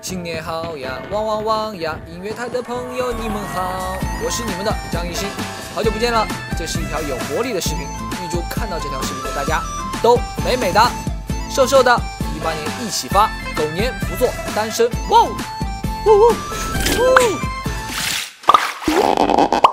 新年好呀，旺旺旺呀！音乐台的朋友你们好，我是你们的张艺兴，好久不见了。这是一条有活力的视频，预祝看到这条视频的大家都美美的、瘦瘦的。一八年一起发，狗年不做单身。哇呜呜呜呜！